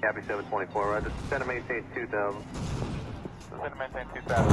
Copy 724, roger. Center maintain 2000. Center maintain 2000.